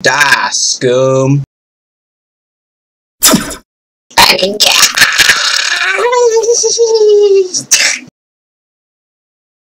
Die, scum.